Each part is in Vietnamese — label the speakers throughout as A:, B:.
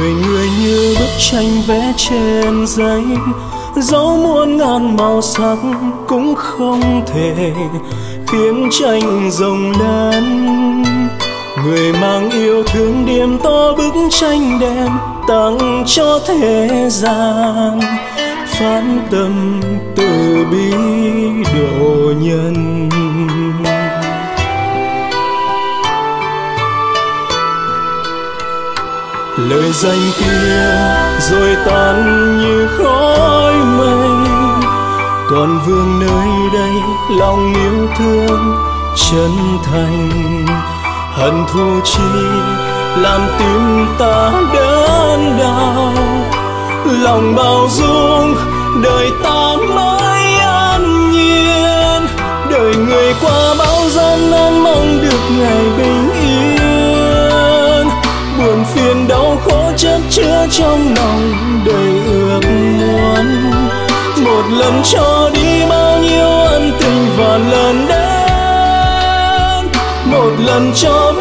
A: người như bức tranh vẽ trên giấy. Dẫu muôn ngàn màu sắc cũng không thể khiến tranh rồng lên người mang yêu thương điểm to bức tranh đen, tặng cho thế gian phán tâm từ bi độ nhân. Lời danh kia rồi tan như khói mây. Còn vương nơi đây lòng yêu thương chân thành. Hận thù chi làm tim ta đớn đau. Lòng bao dung đời ta mãi. Trong lòng đầy ước muốn. Một lần cho đi bao nhiêu ân tình và lần đến một lần cho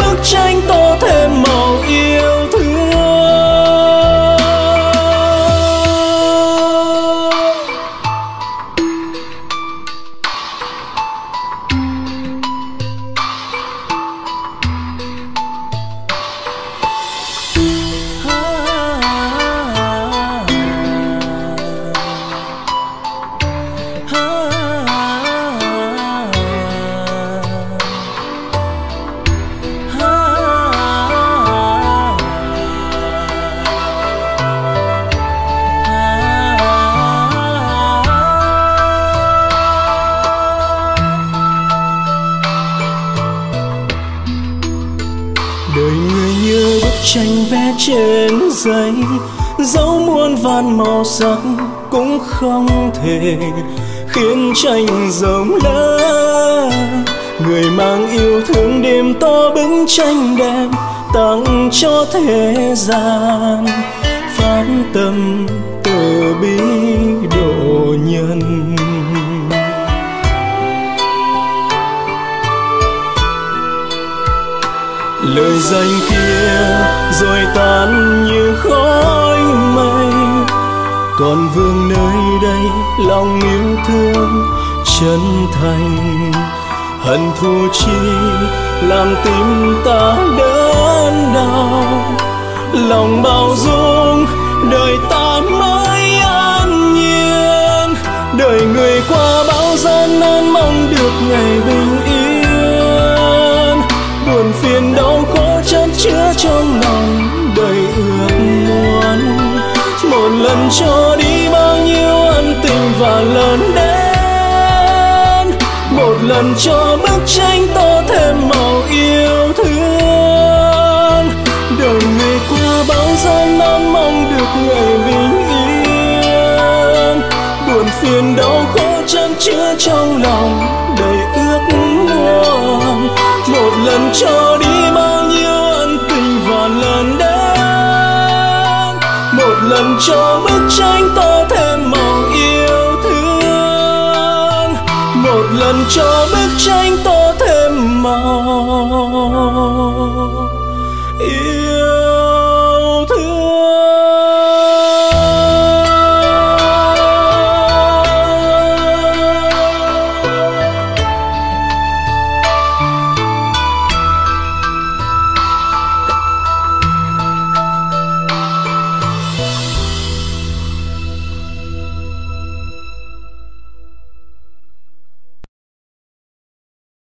A: tranh vẽ trên giấy, dẫu muôn vàn màu sắc cũng không thể khiến tranh rộng lớn người mang yêu thương đêm to bức tranh đẹp, tặng cho thế gian phán tâm từ bi độ nhân. Lời danh kia rồi tan như khói mây. Còn vương nơi đây, lòng yêu thương chân thành. Hận thù chi làm tim ta đớn đau. Lòng bao dung, đời ta mới an nhiên. Đời người qua bao gian nan mong được ngày bình yên. Buồn phiền đau cho đi bao nhiêu ân tình và lần đến. Một lần cho bức tranh tô thêm màu yêu thương. Đời người qua bao gian nan mong được ngày bình yên. Buồn phiền đau khổ chân chứa trong lòng đầy ước muốn một lần cho cho bức tranh tô thêm màu yêu thương. Một lần cho bức tranh tô